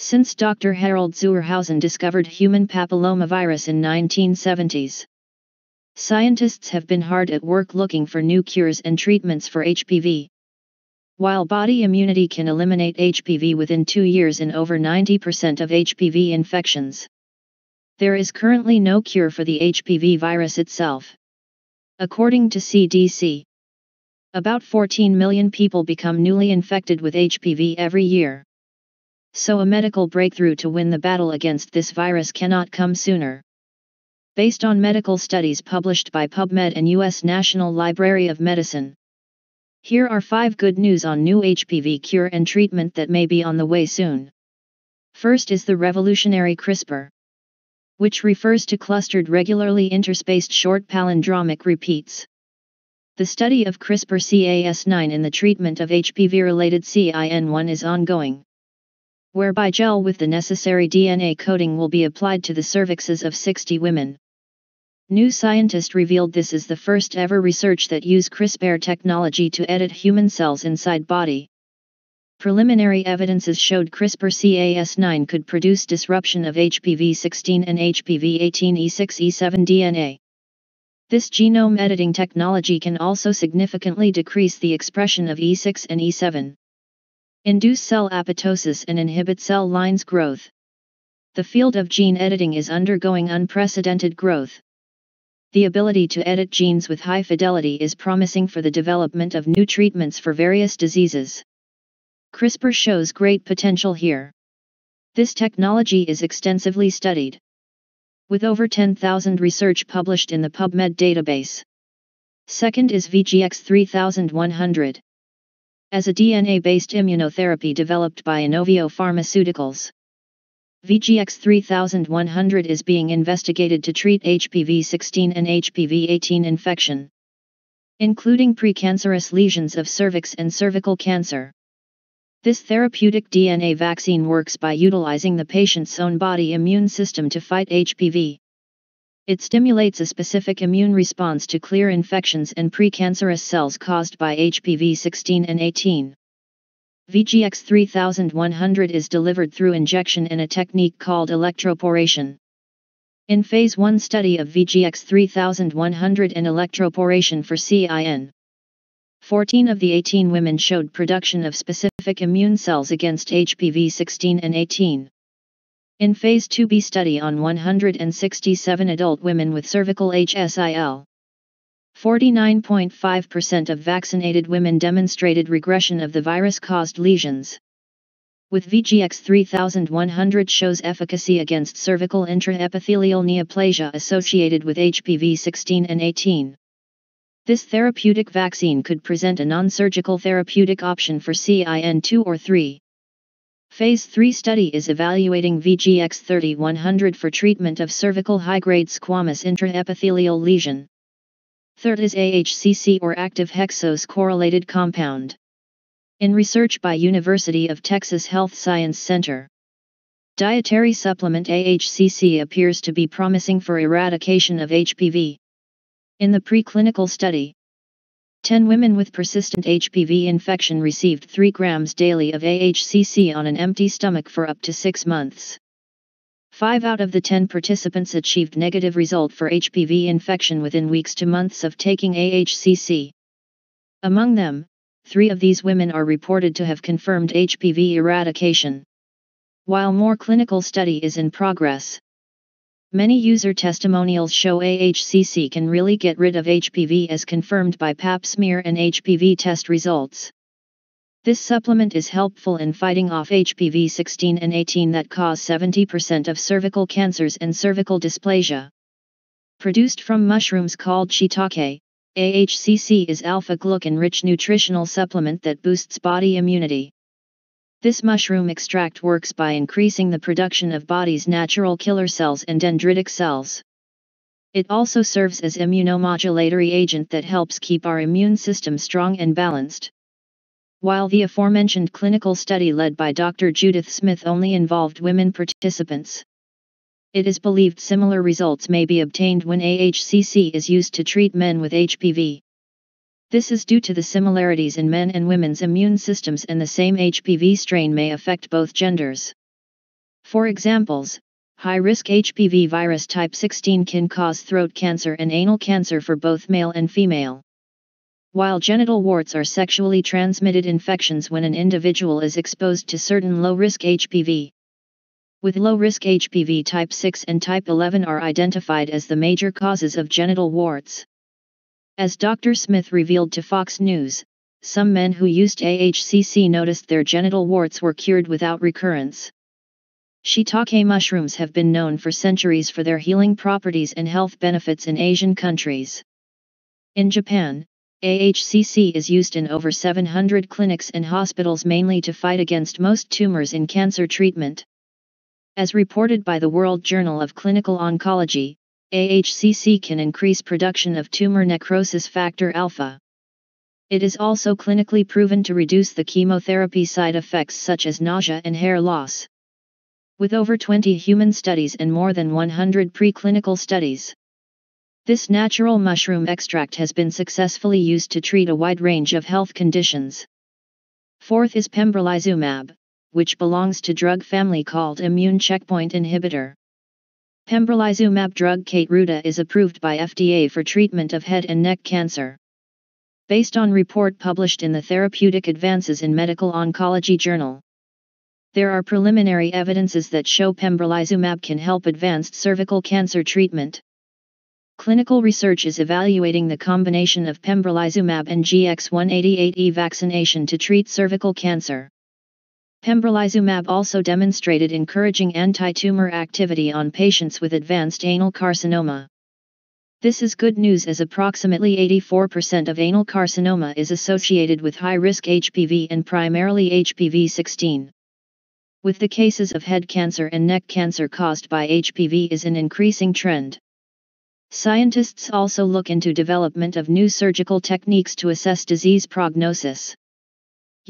Since Dr. Harald zur Hausen discovered human papillomavirus in 1970s, scientists have been hard at work looking for new cures and treatments for HPV. While body immunity can eliminate HPV within two years in over 90% of HPV infections, there is currently no cure for the HPV virus itself. According to CDC, about 14 million people become newly infected with HPV every year. So a medical breakthrough to win the battle against this virus cannot come sooner. Based on medical studies published by PubMed and U.S. National Library of Medicine. Here are 5 good news on new HPV cure and treatment that may be on the way soon. First is the revolutionary CRISPR which refers to clustered regularly interspaced short palindromic repeats. The study of CRISPR-Cas9 in the treatment of HPV-related CIN1 is ongoing, whereby gel with the necessary DNA coding will be applied to the cervixes of 60 women. New Scientist revealed this is the first ever research that use CRISPR technology to edit human cells inside body. Preliminary evidences showed CRISPR-Cas9 could produce disruption of HPV16 and HPV18E6E7 DNA. This genome editing technology can also significantly decrease the expression of E6 and E7. Induce cell apoptosis and inhibit cell lines growth. The field of gene editing is undergoing unprecedented growth. The ability to edit genes with high fidelity is promising for the development of new treatments for various diseases. CRISPR shows great potential here. This technology is extensively studied. With over 10,000 research published in the PubMed database. Second is VGX 3100. As a DNA-based immunotherapy developed by Inovio Pharmaceuticals. VGX 3100 is being investigated to treat HPV-16 and HPV-18 infection, including precancerous lesions of cervix and cervical cancer. This therapeutic DNA vaccine works by utilizing the patient's own body immune system to fight HPV. It stimulates a specific immune response to clear infections and precancerous cells caused by HPV 16 and 18. VGX 3100 is delivered through injection in a technique called electroporation. In phase 1 study of VGX 3100 and electroporation for CIN, 14 of the 18 women showed production of specific immune cells against HPV 16 and 18. In Phase 2b study on 167 adult women with cervical HSIL, 49.5% of vaccinated women demonstrated regression of the virus-caused lesions. With VGX 3100 shows efficacy against cervical intraepithelial neoplasia associated with HPV 16 and 18. This therapeutic vaccine could present a non-surgical therapeutic option for CIN2 or 3. Phase 3 study is evaluating VGX 3100 for treatment of cervical high-grade squamous intraepithelial lesion. Third is AHCC or active hexose correlated compound. In research by University of Texas Health Science Center. Dietary supplement AHCC appears to be promising for eradication of HPV. In the preclinical study, 10 women with persistent HPV infection received 3 grams daily of AHCC on an empty stomach for up to 6 months. 5 out of the 10 participants achieved negative result for HPV infection within weeks to months of taking AHCC. Among them, 3 of these women are reported to have confirmed HPV eradication. While more clinical study is in progress, Many user testimonials show AHCC can really get rid of HPV as confirmed by pap smear and HPV test results. This supplement is helpful in fighting off HPV 16 and 18 that cause 70% of cervical cancers and cervical dysplasia. Produced from mushrooms called shiitake, AHCC is alpha-glucan-rich nutritional supplement that boosts body immunity. This mushroom extract works by increasing the production of body's natural killer cells and dendritic cells. It also serves as immunomodulatory agent that helps keep our immune system strong and balanced. While the aforementioned clinical study led by Dr. Judith Smith only involved women participants, it is believed similar results may be obtained when AHCC is used to treat men with HPV. This is due to the similarities in men and women's immune systems and the same HPV strain may affect both genders. For examples, high-risk HPV virus type 16 can cause throat cancer and anal cancer for both male and female. While genital warts are sexually transmitted infections when an individual is exposed to certain low-risk HPV. With low-risk HPV type 6 and type 11 are identified as the major causes of genital warts. As Dr. Smith revealed to Fox News, some men who used AHCC noticed their genital warts were cured without recurrence. Shiitake mushrooms have been known for centuries for their healing properties and health benefits in Asian countries. In Japan, AHCC is used in over 700 clinics and hospitals mainly to fight against most tumors in cancer treatment. As reported by the World Journal of Clinical Oncology, AHCC can increase production of tumor necrosis factor alpha. It is also clinically proven to reduce the chemotherapy side effects such as nausea and hair loss. With over 20 human studies and more than 100 preclinical studies, this natural mushroom extract has been successfully used to treat a wide range of health conditions. Fourth is pembrolizumab, which belongs to drug family called immune checkpoint inhibitor. Pembrolizumab drug Keytruda is approved by FDA for treatment of head and neck cancer. Based on report published in the Therapeutic Advances in Medical Oncology Journal. There are preliminary evidences that show pembrolizumab can help advanced cervical cancer treatment. Clinical research is evaluating the combination of pembrolizumab and GX188E vaccination to treat cervical cancer. Pembrolizumab also demonstrated encouraging anti-tumor activity on patients with advanced anal carcinoma. This is good news as approximately 84% of anal carcinoma is associated with high-risk HPV and primarily HPV 16. With the cases of head cancer and neck cancer caused by HPV is an increasing trend. Scientists also look into development of new surgical techniques to assess disease prognosis.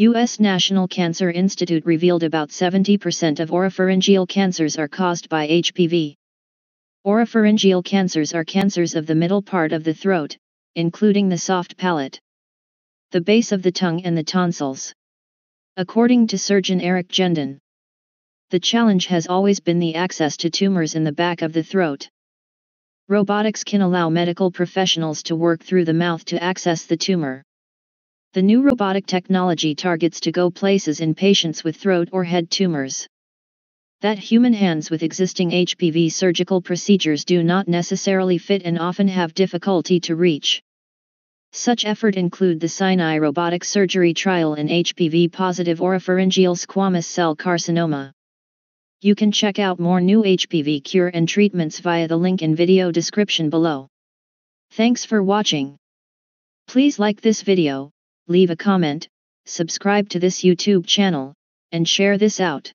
U.S. National Cancer Institute revealed about 70% of oropharyngeal cancers are caused by HPV. Oropharyngeal cancers are cancers of the middle part of the throat, including the soft palate, the base of the tongue and the tonsils. According to surgeon Eric Genden, the challenge has always been the access to tumors in the back of the throat. Robotics can allow medical professionals to work through the mouth to access the tumor. The new robotic technology targets to go places in patients with throat or head tumors. That human hands with existing HPV surgical procedures do not necessarily fit and often have difficulty to reach. Such effort include the Sinai robotic surgery trial in HPV positive oropharyngeal squamous cell carcinoma. You can check out more new HPV cure and treatments via the link in video description below. Thanks for watching. Please like this video, leave a comment, subscribe to this YouTube channel, and share this out.